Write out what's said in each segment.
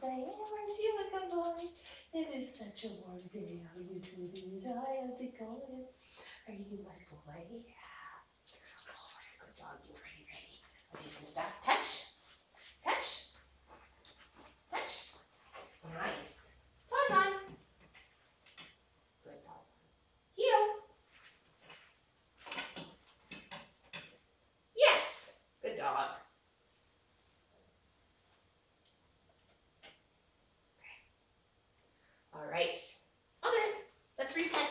say, aren't you good boy? It is such a warm day out. You soothing his eye as. Are you my boy? Yeah. Oh, right, good dog. You ready, ready? I'll stuff. Touch. Touch. Nice. Paws on. Good paws on. Heel. Yes. Good dog. All right. All done. Let's reset.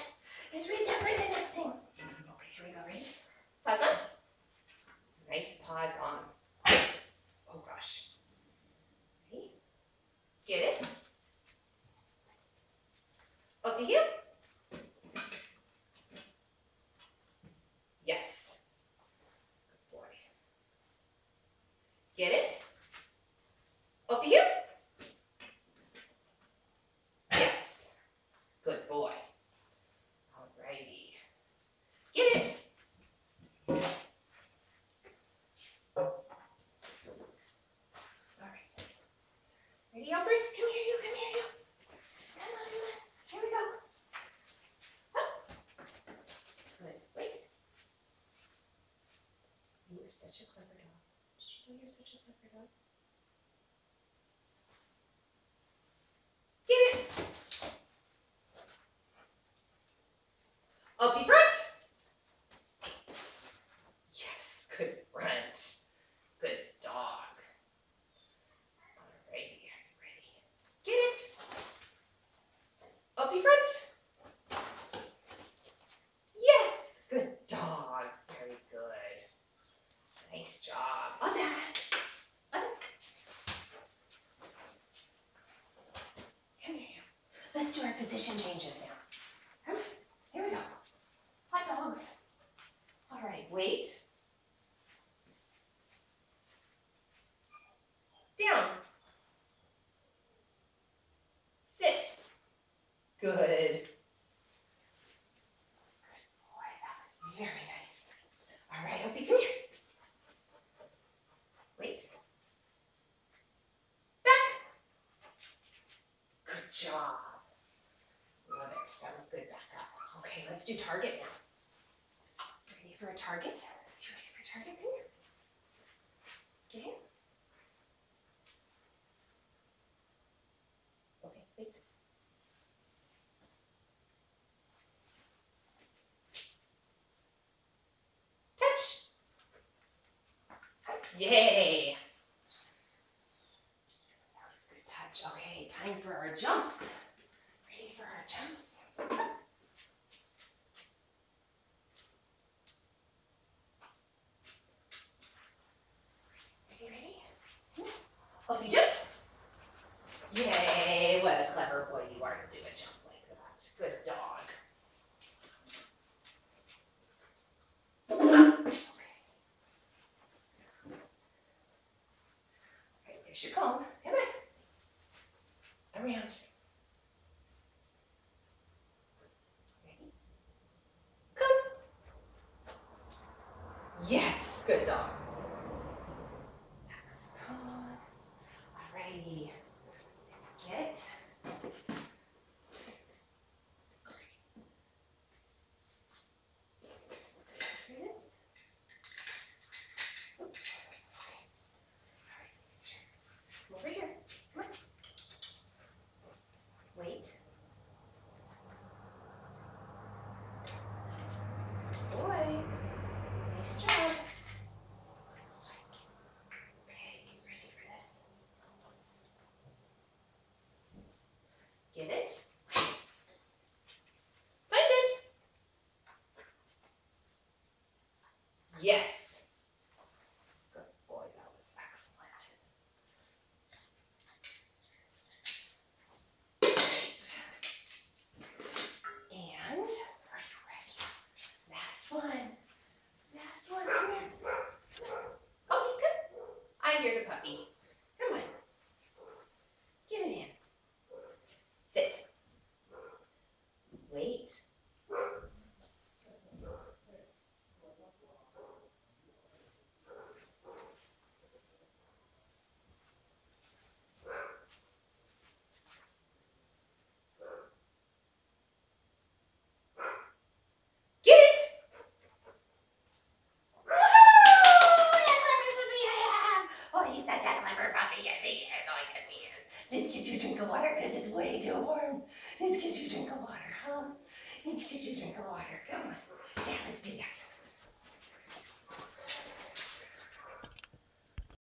Let's reset for the next thing. Okay, here we go. Ready? Paws on. Nice paws on. Oh gosh. Ready? Get it? Up the heel. Yes. Good boy. Get it? Up the heel. Yes. Good boy. Alrighty. Get it. Alright. Ready, Elbrus? Come here, you. Come here, you. Come on, come on. Here we go. Up. Good. Wait. You are such a clever dog. Did you know you're such a clever dog? Get it. Uppy front. Yes, good front. Good dog. Alrighty, are you ready? Get it. Uppy front. Yes, good dog. Very good. Nice job. Let's do our position changes now. Here we go. Hot dogs. All right, wait. Down. Sit. Good. Good boy, that was very nice. All right, Opie, come here. Wait. Back. Good job. Love it. That was good back up. Okay, let's do target now. Ready for a target? You ready for a target? Come here. Get. Okay, wait. Touch. Yay. That was a good touch. Okay, time for our jumps. Ready for our jumps? Ready, ready? Up you jump. Yay, what a clever boy you are to do a jump like that. Good dog. Okay. There's your cone. Come on. Around. Ready? Cone. Yes, good dog. That's cone. Alrighty. Let's get. Hear this? Oops. Okay. All right, let's turn. Over here. Come on. Wait. Boy. Nice job. Okay, you ready for this? Get it? Find it. Yes. drink of water because it's way too warm. It's because you drink of water, huh? It's because you drink of water. Come on. Yeah, let's do that.